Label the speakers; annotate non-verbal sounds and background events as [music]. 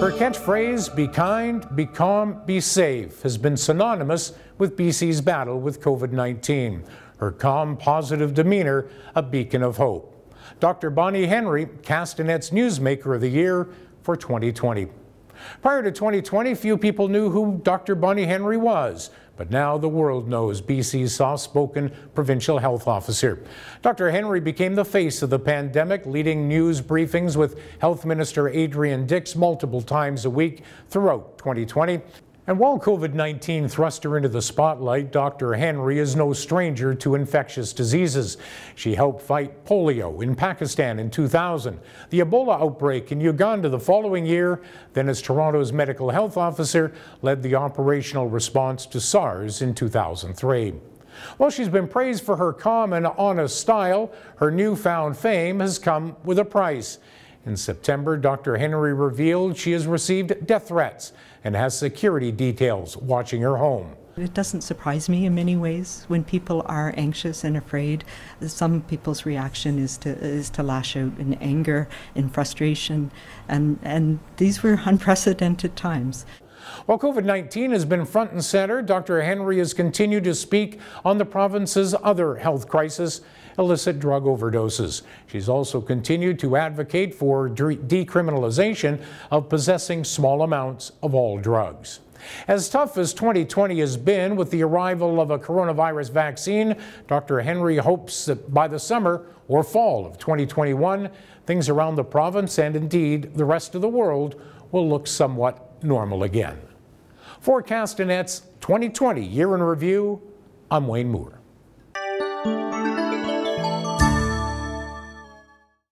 Speaker 1: Her catchphrase, be kind, be calm, be safe, has been synonymous with BC's battle with COVID 19. Her calm, positive demeanor, a beacon of hope. Dr. Bonnie Henry, Castanet's Newsmaker of the Year for 2020. Prior to 2020, few people knew who Dr. Bonnie Henry was, but now the world knows BC's soft-spoken provincial health officer. Dr. Henry became the face of the pandemic, leading news briefings with Health Minister Adrian Dix multiple times a week throughout 2020. And while COVID 19 thrust her into the spotlight, Dr. Henry is no stranger to infectious diseases. She helped fight polio in Pakistan in 2000, the Ebola outbreak in Uganda the following year, then, as Toronto's medical health officer, led the operational response to SARS in 2003. While she's been praised for her calm and honest style, her newfound fame has come with a price. In September, Dr. Henry revealed she has received death threats and has security details watching her home.
Speaker 2: It doesn't surprise me in many ways when people are anxious and afraid. Some people's reaction is to is to lash out in anger, in frustration, and and these were [laughs] unprecedented times.
Speaker 1: While COVID 19 has been front and center, Dr. Henry has continued to speak on the province's other health crisis illicit drug overdoses. She's also continued to advocate for decriminalization of possessing small amounts of all drugs. As tough as 2020 has been with the arrival of a coronavirus vaccine, Dr. Henry hopes that by the summer or fall of 2021, things around the province and indeed the rest of the world will look somewhat normal again. For Castanet's 2020 Year in Review, I'm Wayne Moore.